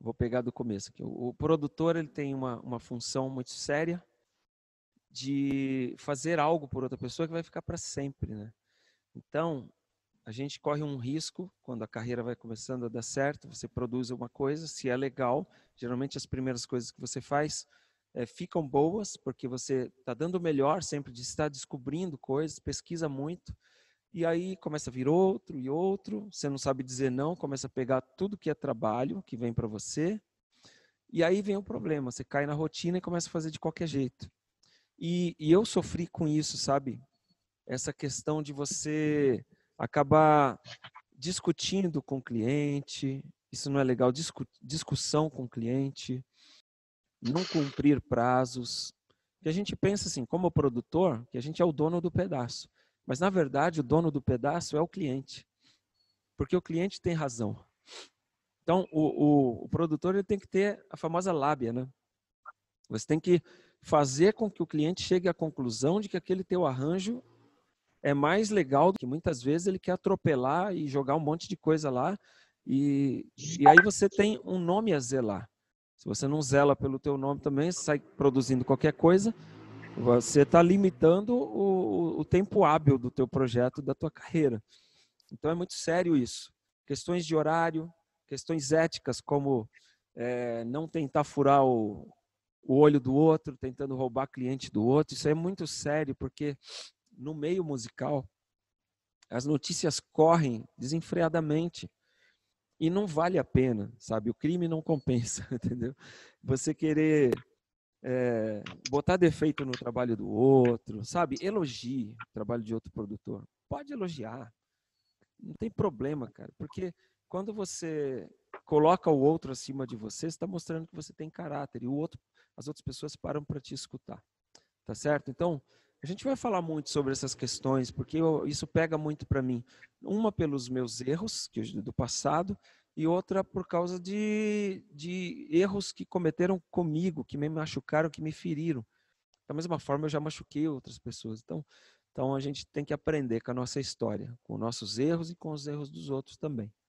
vou pegar do começo aqui. O, o produtor ele tem uma, uma função muito séria de fazer algo por outra pessoa que vai ficar para sempre, né? Então, a gente corre um risco quando a carreira vai começando a dar certo, você produz uma coisa, se é legal, geralmente as primeiras coisas que você faz é, ficam boas, porque você está dando o melhor sempre de estar descobrindo coisas, pesquisa muito, e aí começa a vir outro e outro, você não sabe dizer não, começa a pegar tudo que é trabalho que vem para você, e aí vem o problema, você cai na rotina e começa a fazer de qualquer jeito. E, e eu sofri com isso, sabe? Essa questão de você acabar discutindo com o cliente, isso não é legal, discu discussão com o cliente, não cumprir prazos. Que a gente pensa assim, como produtor, que a gente é o dono do pedaço. Mas na verdade, o dono do pedaço é o cliente. Porque o cliente tem razão. Então, o, o, o produtor ele tem que ter a famosa lábia, né? Você tem que fazer com que o cliente chegue à conclusão de que aquele teu arranjo é mais legal do que muitas vezes ele quer atropelar e jogar um monte de coisa lá e, e aí você tem um nome a zelar. Se você não zela pelo teu nome também, sai produzindo qualquer coisa, você está limitando o, o tempo hábil do teu projeto, da tua carreira. Então é muito sério isso. Questões de horário, questões éticas como é, não tentar furar o, o olho do outro, tentando roubar cliente do outro. Isso é muito sério, porque no meio musical as notícias correm desenfreadamente e não vale a pena, sabe? O crime não compensa, entendeu? Você querer é, botar defeito no trabalho do outro, sabe? Elogie o trabalho de outro produtor. Pode elogiar, não tem problema, cara, porque quando você coloca o outro acima de você, está mostrando que você tem caráter e o outro, as outras pessoas param para te escutar, tá certo? Então, a gente vai falar muito sobre essas questões porque eu, isso pega muito para mim. Uma pelos meus erros que eu, do passado e outra por causa de, de erros que cometeram comigo, que me machucaram, que me feriram. Da mesma forma, eu já machuquei outras pessoas. Então, então a gente tem que aprender com a nossa história, com nossos erros e com os erros dos outros também.